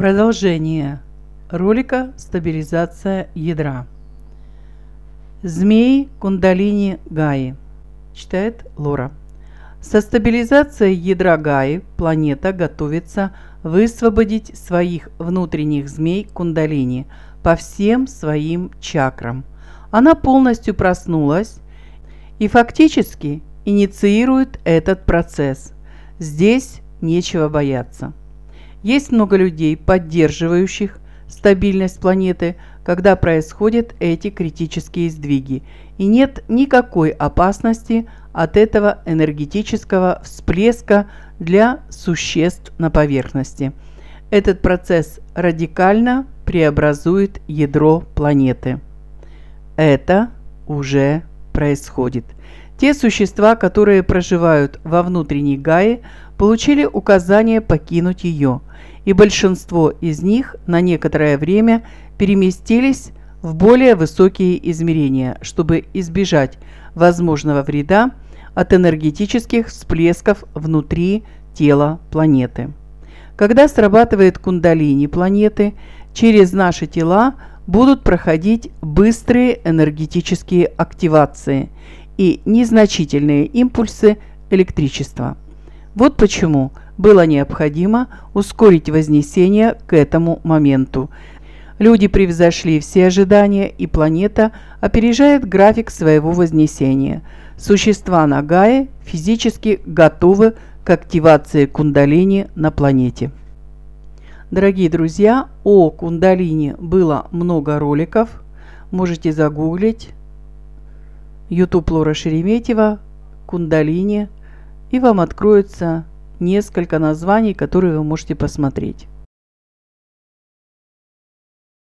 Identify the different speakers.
Speaker 1: Продолжение ролика «Стабилизация ядра». Змеи Кундалини Гаи. Читает Лора. Со стабилизацией ядра Гаи планета готовится высвободить своих внутренних змей Кундалини по всем своим чакрам. Она полностью проснулась и фактически инициирует этот процесс. Здесь нечего бояться. Есть много людей, поддерживающих стабильность планеты, когда происходят эти критические сдвиги, и нет никакой опасности от этого энергетического всплеска для существ на поверхности. Этот процесс радикально преобразует ядро планеты. Это уже происходит. Те существа, которые проживают во внутренней Гае, получили указание покинуть ее – и большинство из них на некоторое время переместились в более высокие измерения, чтобы избежать возможного вреда от энергетических всплесков внутри тела планеты. Когда срабатывает кундалини планеты, через наши тела будут проходить быстрые энергетические активации и незначительные импульсы электричества. Вот почему было необходимо ускорить вознесение к этому моменту. Люди превзошли все ожидания, и планета опережает график своего вознесения. Существа на Гае физически готовы к активации кундалини на планете. Дорогие друзья, о кундалине было много роликов. Можете загуглить YouTube Лора Шереметьева, кундалини, и вам откроется несколько названий, которые вы можете посмотреть.